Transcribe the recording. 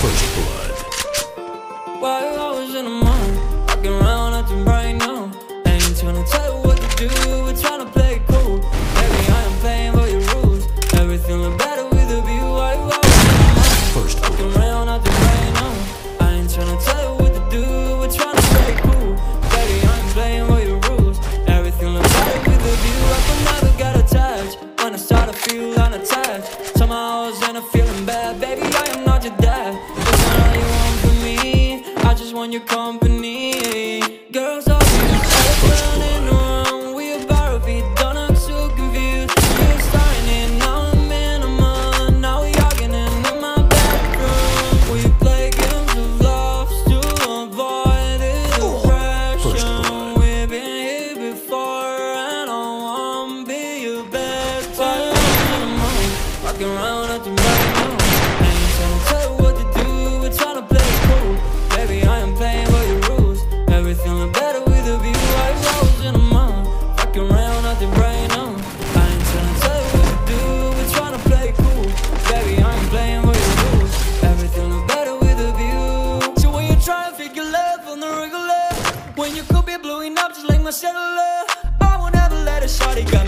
First Blood. Whoa. Feel unattached Somehow I was in a feeling bad. Baby, I am not your dad. It's not all you want from me. I just want your company. Girls Rocking around at the right I ain't tryna tell you what to do, we're tryna play it cool. Baby, I am playing by your rules. Everything better with view rose in now I ain't tryna tell you what to do, we're play it cool. Baby, I am playing by your rules. Everything better with view. So when you to love on the regular When you could be blowing up just like my cellular I won't ever let a got me